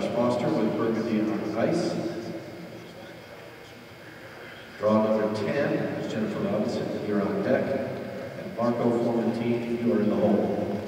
Josh Foster with Burgundy on ice. Draw number 10 is Jennifer Robinson. You're on deck. And Marco Formentini, you are in the hole.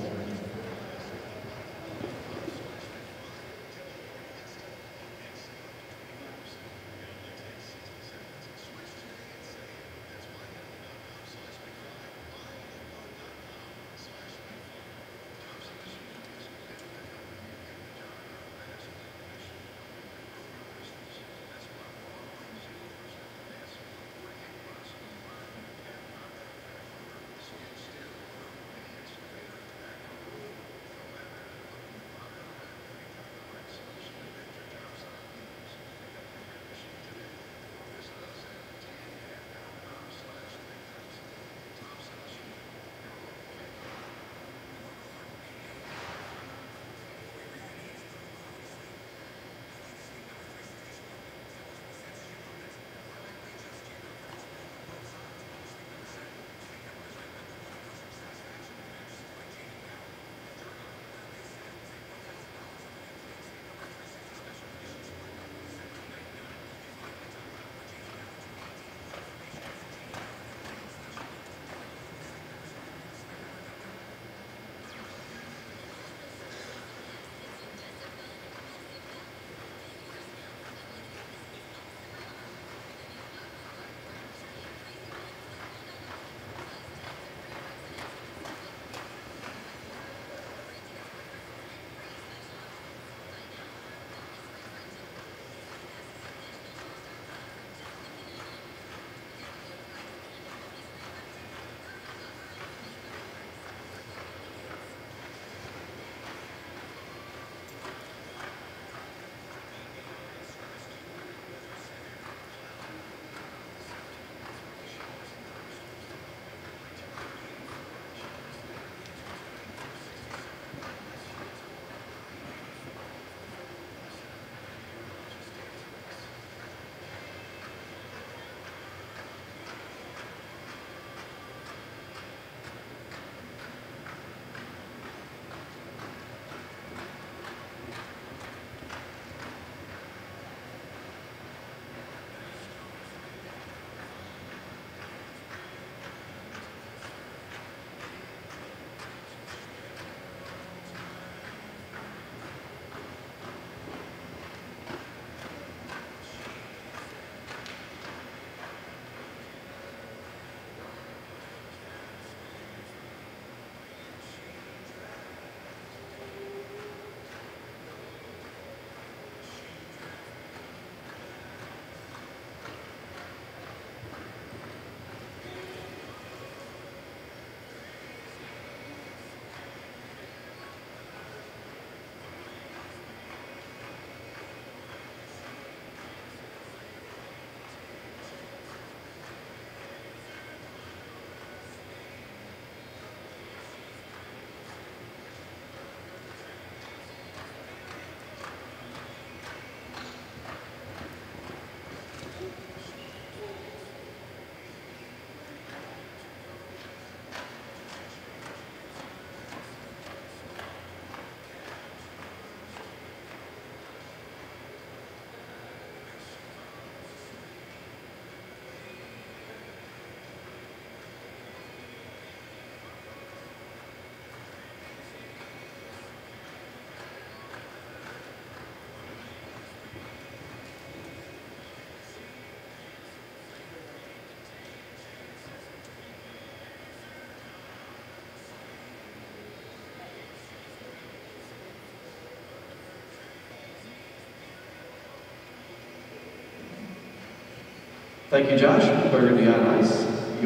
Thank you, Josh. Burgundy on ice.